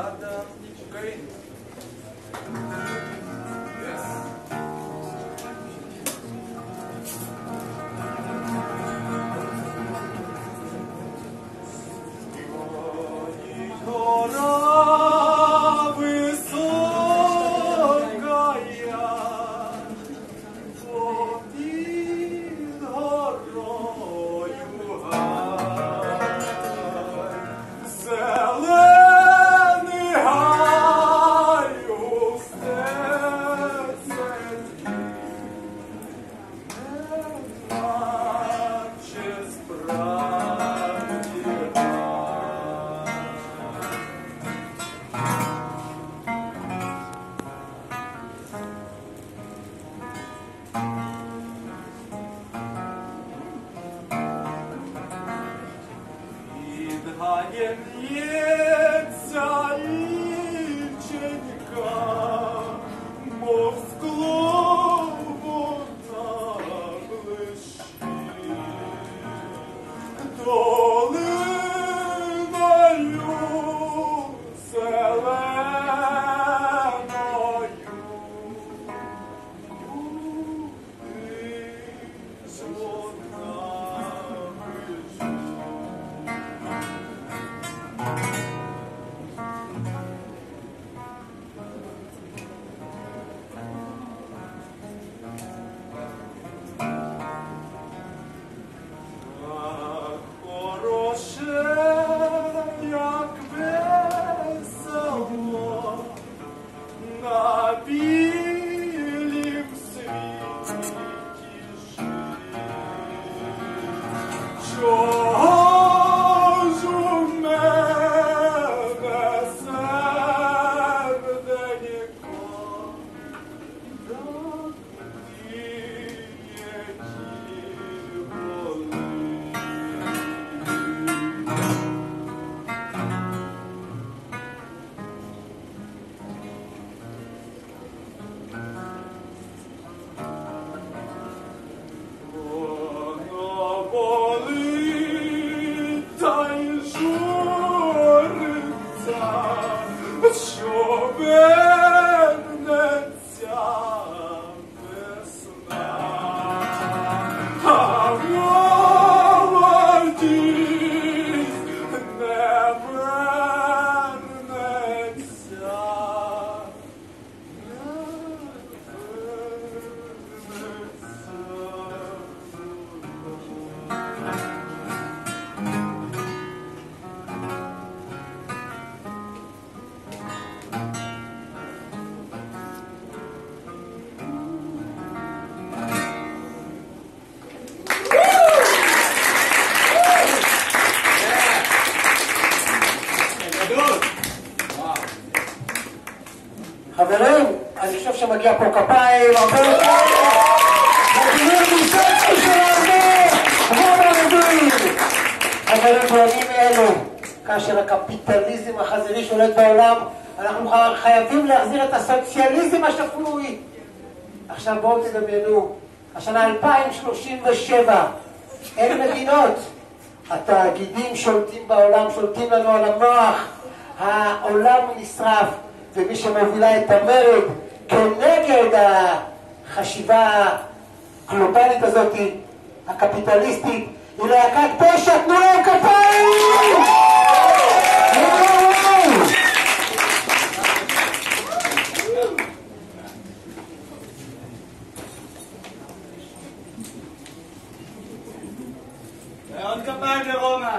Not um, Ukraine. Yes. חברים, אני חושב שמגיע פה כפיים הרבה יותר. חברים, בימים אלו, כאשר הקפיטליזם החזירי שולט בעולם, אנחנו חייבים להחזיר את הסוציאליזם השפוי. עכשיו בואו תדמיינו, השנה 2037, אין מדינות. התאגידים שולטים בעולם, שולטים לנו על המוח, העולם נשרף, ומי שמובילה את המרד כנגד החשיבה הגלובלית הזאת, הקפיטליסטית, היא להקת פשע, תנו להם כפיים! עוד כפיים לרומא.